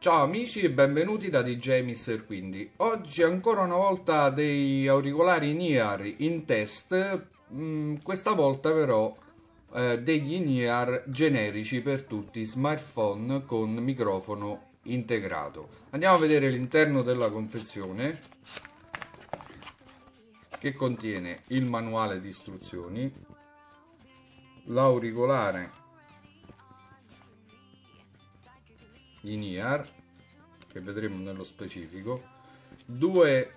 Ciao amici e benvenuti da DJ Mr. Quindi. Oggi ancora una volta dei auricolari in-ear in test, mm, questa volta però eh, degli in-ear generici per tutti, smartphone con microfono integrato. Andiamo a vedere l'interno della confezione che contiene il manuale di istruzioni, l'auricolare. In ear che vedremo nello specifico. Due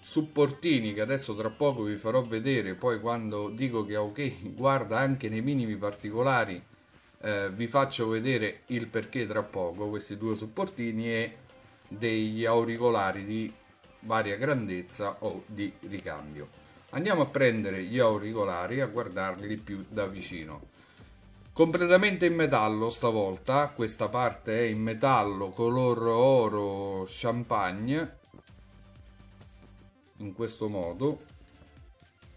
supportini che adesso tra poco vi farò vedere. Poi quando dico che ok guarda anche nei minimi particolari eh, vi faccio vedere il perché tra poco. Questi due supportini e degli auricolari di varia grandezza o di ricambio andiamo a prendere gli auricolari a guardarli più da vicino. Completamente in metallo stavolta questa parte è in metallo color oro champagne. In questo modo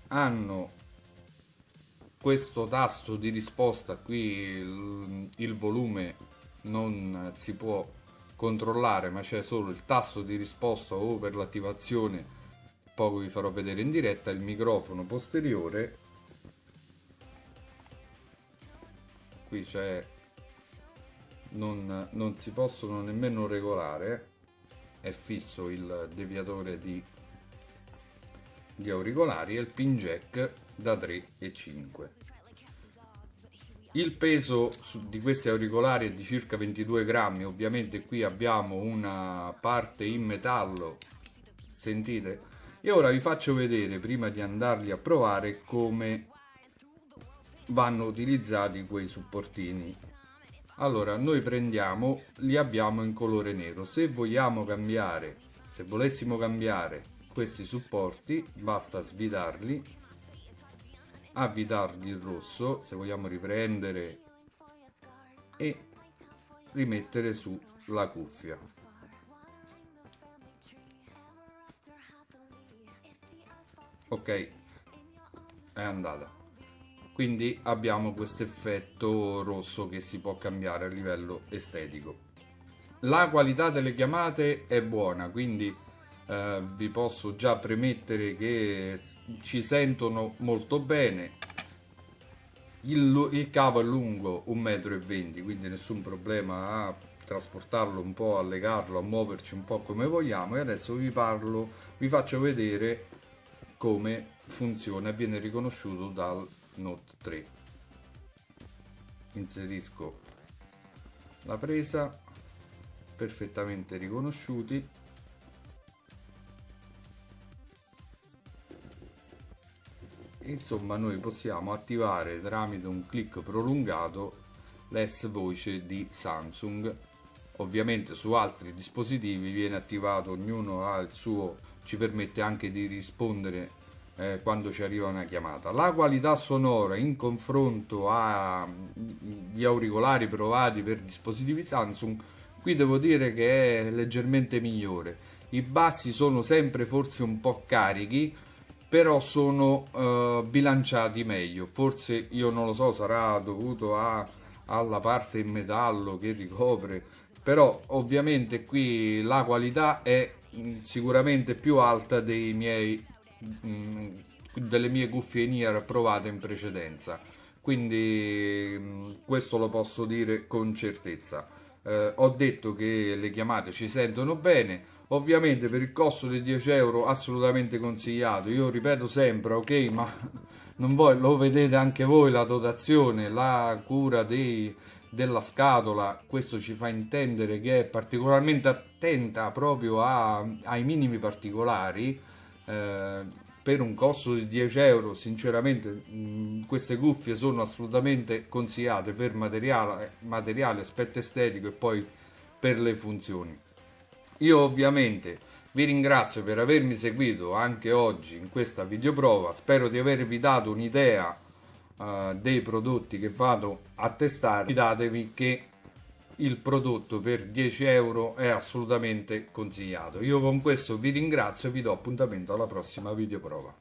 hanno questo tasto di risposta qui il, il volume non si può controllare ma c'è solo il tasto di risposta o per l'attivazione poco vi farò vedere in diretta il microfono posteriore. Qui c'è non, non si possono nemmeno regolare. È fisso il deviatore di, di auricolari e il pin jack da 3 e 5 il peso di questi auricolari è di circa 22 grammi. Ovviamente qui abbiamo una parte in metallo. Sentite e ora vi faccio vedere prima di andarli a provare come vanno utilizzati quei supportini. Allora noi prendiamo li abbiamo in colore nero. Se vogliamo cambiare se volessimo cambiare questi supporti basta svidarli avvitargli il rosso se vogliamo riprendere e rimettere su la cuffia ok è andata. Quindi abbiamo questo effetto rosso che si può cambiare a livello estetico. La qualità delle chiamate è buona quindi eh, vi posso già premettere che ci sentono molto bene. Il, il cavo è lungo 1,20 m quindi nessun problema a trasportarlo un po' a legarlo a muoverci un po' come vogliamo. E adesso vi parlo vi faccio vedere come funziona e viene riconosciuto dal Note 3 inserisco la presa perfettamente riconosciuti. Insomma noi possiamo attivare tramite un clic prolungato l'S voce di Samsung ovviamente su altri dispositivi viene attivato ognuno ha il suo ci permette anche di rispondere eh, quando ci arriva una chiamata. La qualità sonora in confronto agli auricolari provati per dispositivi Samsung qui devo dire che è leggermente migliore. I bassi sono sempre forse un po' carichi però sono uh, bilanciati meglio. Forse io non lo so sarà dovuto a, alla parte in metallo che ricopre però ovviamente qui la qualità è mm, sicuramente più alta dei miei mm, delle mie cuffie in provate in precedenza. Quindi mm, questo lo posso dire con certezza. Eh, ho detto che le chiamate ci sentono bene. Ovviamente per il costo di 10 euro assolutamente consigliato. Io ripeto sempre ok ma non voi, lo vedete anche voi la dotazione la cura dei, della scatola questo ci fa intendere che è particolarmente attenta proprio a, ai minimi particolari eh, per un costo di 10 euro sinceramente mh, queste cuffie sono assolutamente consigliate per materiale, materiale aspetto estetico e poi per le funzioni. Io ovviamente vi ringrazio per avermi seguito anche oggi in questa videoprova, spero di avervi dato un'idea uh, dei prodotti che vado a testare. Fidatevi che il prodotto per 10 euro è assolutamente consigliato. Io con questo vi ringrazio e vi do appuntamento alla prossima videoprova.